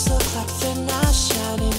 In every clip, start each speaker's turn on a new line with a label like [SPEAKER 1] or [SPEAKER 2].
[SPEAKER 1] stars like they're not shining.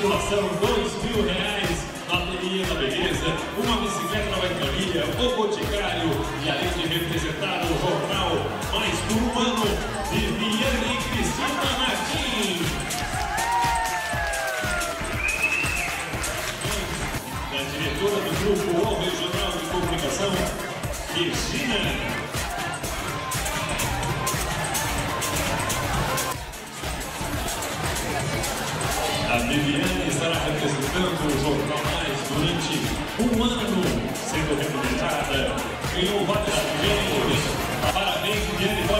[SPEAKER 2] doação, dois mil reais, bateria da beleza, uma bicicleta da Baitoria, o Boticário, e além de representar o jornal mais urbano A Viviane estará representando o Jornal Mais durante um ano, sendo remunerada. Ganhou várias prêmios. Parabéns, Viviane.